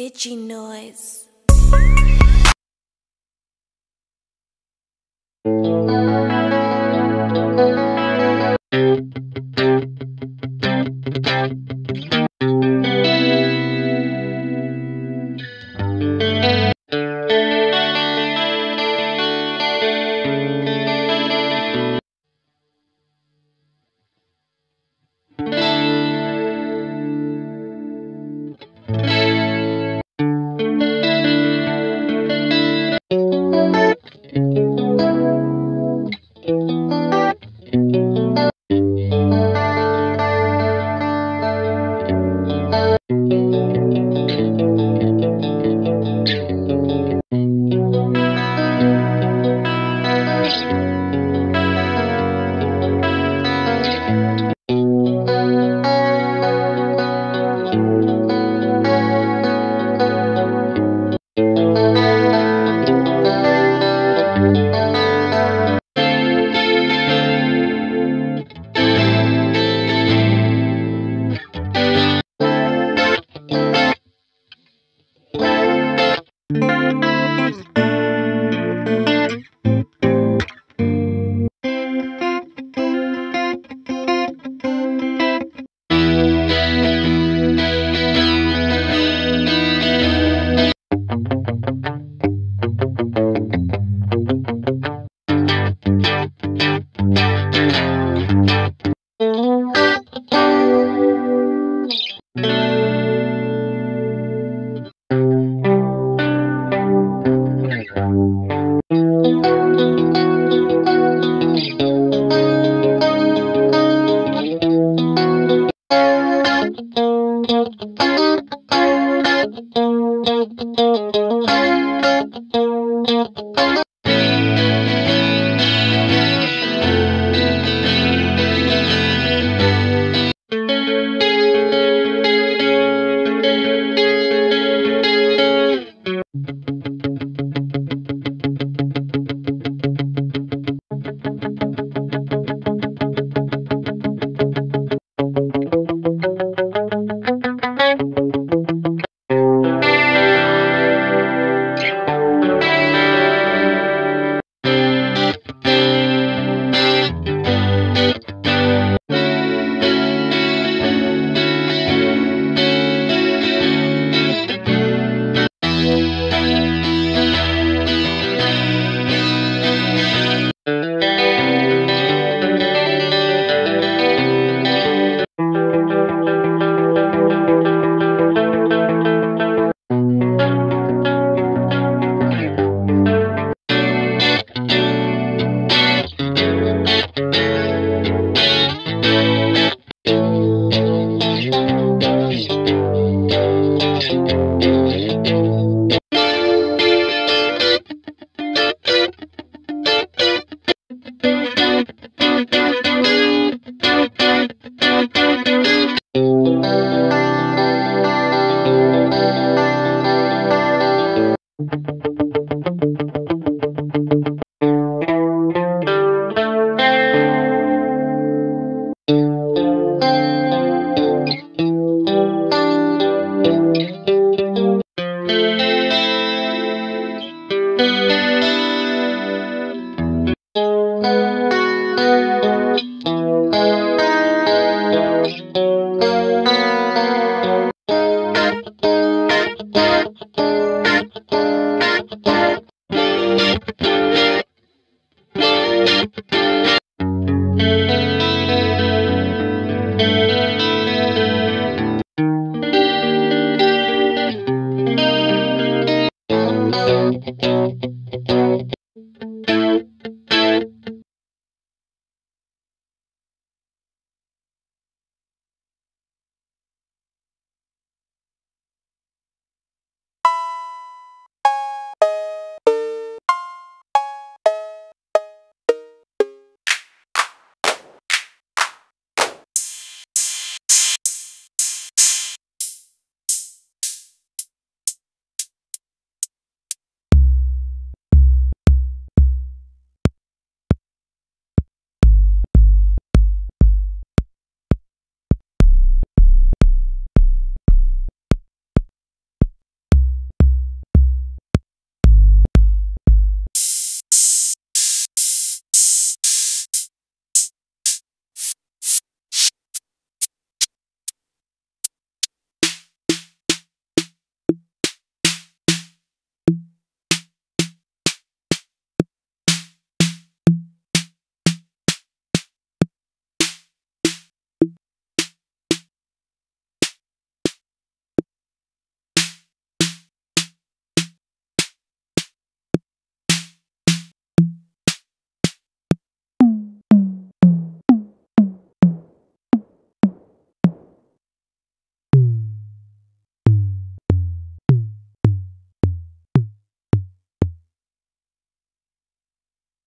Digi noise.